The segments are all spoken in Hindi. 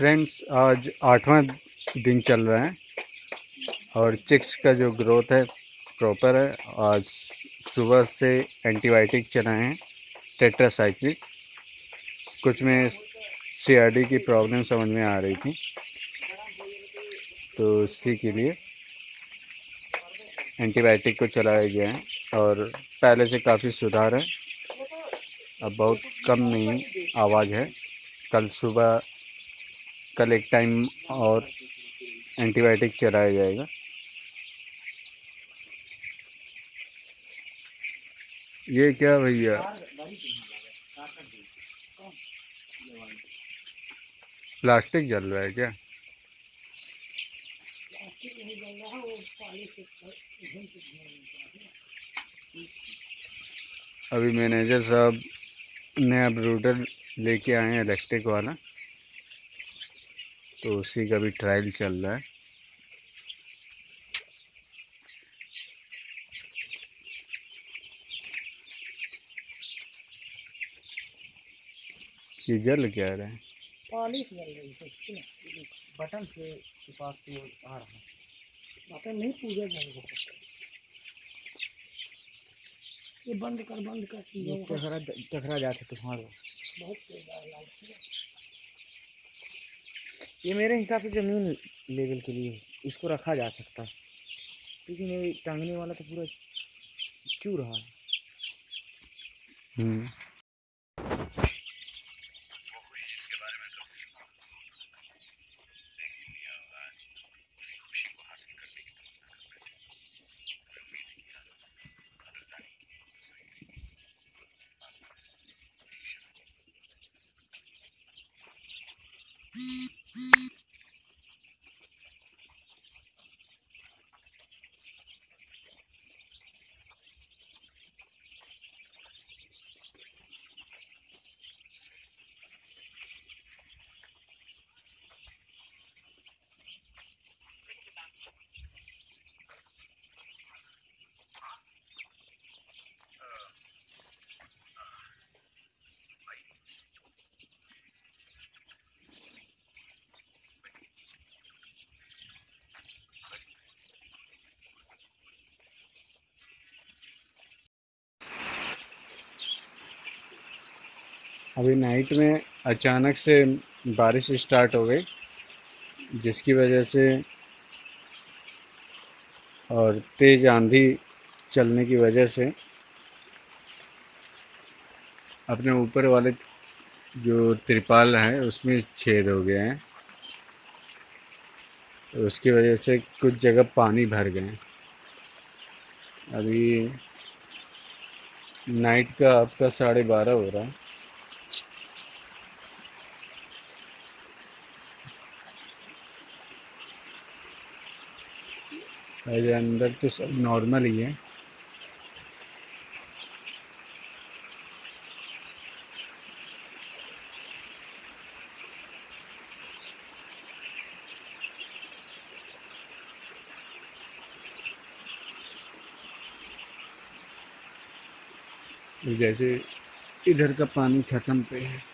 फ्रेंड्स आज आठवां दिन चल रहा है और चिक्स का जो ग्रोथ है प्रॉपर है। आज सुबह से एंटीबायोटिक चलाए हैं टेट्रासाइक्लिक कुछ में सीआरडी की प्रॉब्लम समझ में आ रही थी। तो इसी के लिए एंटीबायोटिक को चलाया गया है और पहले से काफ़ी सुधार है। अब बहुत कम नहीं, आवाज़ है। कल सुबह कल एक टाइम और एंटीबायोटिक चलाया जाएगा। ये क्या भैया? प्लास्टिक जल रहा है क्या? अभी मैनेजर साहब नया ब्रूडर लेके आए हैं इलेक्ट्रिक वाला। तो उसी का भी ट्रायल चल रहा है। ये जल क्या रहा है? पॉलिश जल रही है बटन से पास से आ रहा है। बटन नहीं पूजा जल रहा है। ये बंद कर बंद कर। ये टकरा टकरा जाते तूफ़ान में बहुत तेज आ रहा है। ये मेरे हिसाब से ज़मीन लेवल के लिए इसको रखा जा सकता है। क्योंकि ये टांगने वाला तो पूरा चू रहा है। अभी नाइट में अचानक से बारिश स्टार्ट हो गई, जिसकी वजह से और तेज़ आंधी चलने की वजह से अपने ऊपर वाले जो त्रिपाल है, उसमें छेद हो गए हैं। तो उसकी वजह से कुछ जगह पानी भर गए अभी नाइट का आपका साढ़े बारह हो रहा है। अरे अंदर तो सब नॉर्मल ही है। जैसे इधर का पानी खत्म पे है।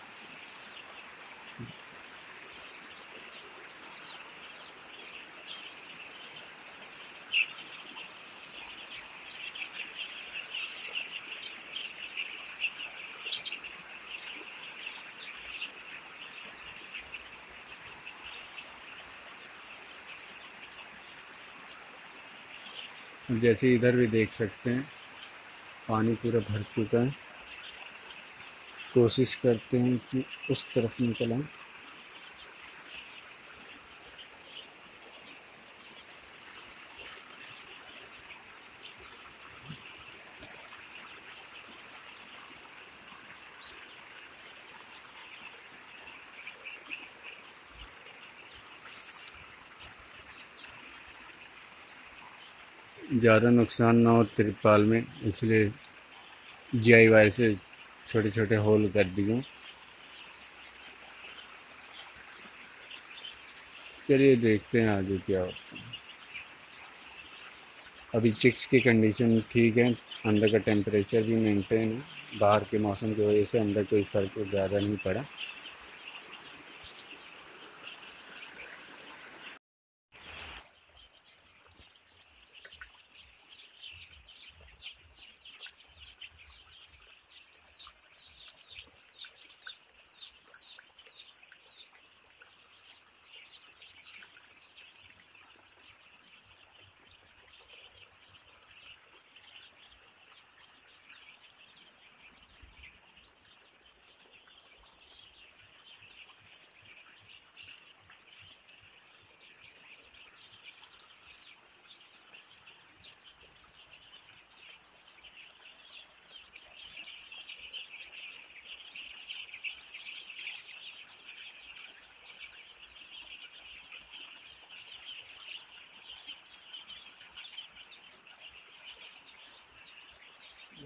जैसे इधर भी देख सकते हैं। पानी पूरा भर चुका है। कोशिश करते हैं कि उस तरफ़ निकलें। ज़्यादा नुकसान ना हो तिरपाल में, इसलिए जीआई वायर से छोटे छोटे होल कर दिए। चलिए देखते हैं आगे क्या होता है। अभी चिक्स की कंडीशन ठीक है, अंदर का टेम्परेचर भी मेंटेन है, बाहर के मौसम की वजह से अंदर कोई फ़र्क ज़्यादा नहीं पड़ा।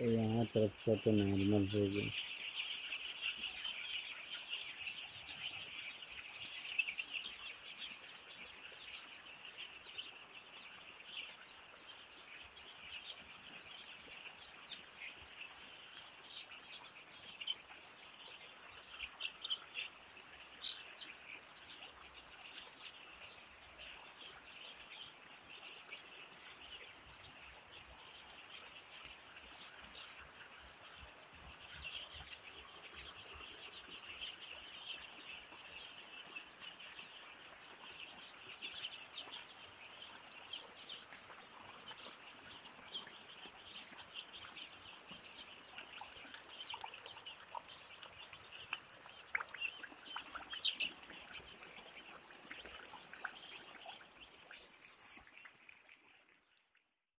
यहाँ तरफ़ का तो नॉर्मल हो गया